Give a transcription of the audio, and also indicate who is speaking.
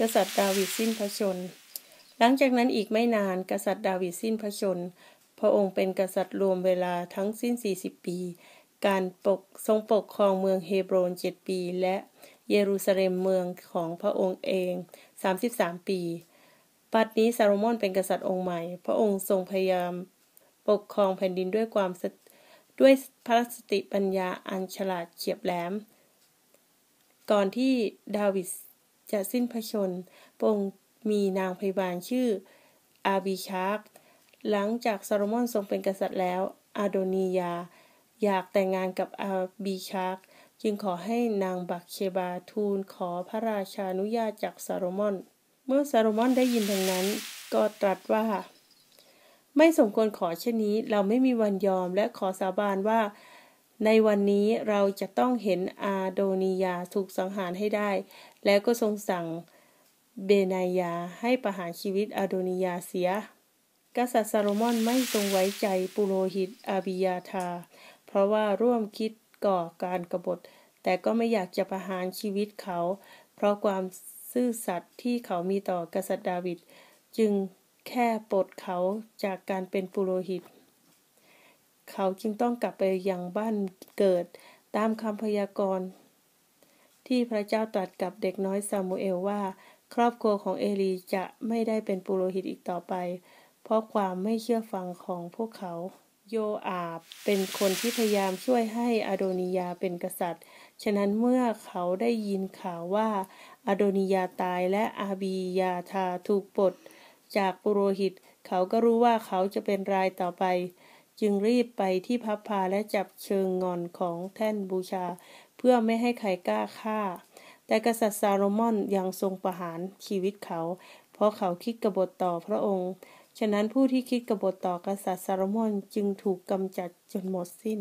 Speaker 1: กษัตริย์ดาวิดสิ้นพระชน หลังจากนั้นอีกไม่นานกษัตริย์ดาวิดสิ้นพระชน พระองค์เป็นกษัตริย์รวมเวลาทั้งสิ้น 40 ปี การปกทรงปกครองเมืองเฮบรน7ปี และเยรูซาเล็มเมืองของพระองค์เอง 33 ปีปัจจุบันซาโลมอนเป็นกษัตริย์องค์ใหม่ พระองค์ทรงพยายามปกครองแผ่นดินด้วยความด้วยพระสติปัญญาอันฉลาดเฉียบแหลม ก่อนที่ดาวิด จะสิ้นพระชนพระองค์มีนางพยาบาลชื่ออาบิชาร์หลังจากซาโลมอนทรงเป็นกษัตริย์แล้ว อาโดนียา อยากแต่งงานกับอาบิชาร์จึงขอให้นางบักเชบาทูลขอพระราชานุญาตจากซาโลมอน เมื่อซาโลมอนได้ยินดังนั้น ก็ตรัสว่า ไม่สมควรขอเช่นนี้เราไม่มีวันยอมและขอสาบานว่า ในวันนี้เราจะต้องเห็นอาโดนียาถูกสังหารให้ได้ แล้วก็ทรงสั่งเบนายาให้ประหารชีวิตอาโดนียาเสีย กษัตริย์ซาโลมอนไม่ทรงไว้ใจปุโรหิตอาบิยาธา เพราะว่าร่วมคิดก่อการกรบฏ แต่ก็ไม่อยากจะประหารชีวิตเขา เพราะความซื่อสัตย์ที่เขามีต่อกษัตริย์ดาวิด จึงแค่ปลดเขาจากการเป็นปุโรหิต เขาจึงต้องกลับไปยังบ้านเกิดตามคำพยากรณ์ ที่พระเจ้าตรัสกับเด็กน้อยซามูเอลว่า ครอบครัวของเอลีจะไม่ได้เป็นปุโรหิตอีกต่อไป เพราะความไม่เชื่อฟังของพวกเขา โยอาบเป็นคนที่พยายามช่วยให้อโดนิยาเป็นกษัตริย์ ฉะนั้นเมื่อเขาได้ยินข่าวว่าอโดนิยาตายและอาบียาธาถูกปลดจากปุโรหิต เขาก็รู้ว่าเขาจะเป็นรายต่อไป จึงรีบไปที่พับพาและจับเชิงงอนของแท่นบูชา เพื่อไม่ให้ใครกล้าฆ่า แต่กษัตริย์ซาโลมอนยังทรงประหารชีวิตเขา เพราะเขาคิดกบฏต่อพระองค์ ฉะนั้นผู้ที่คิดกบฏต่อกษัตริย์ซาโลมอนจึงถูกกำจัดจนหมดสิ้น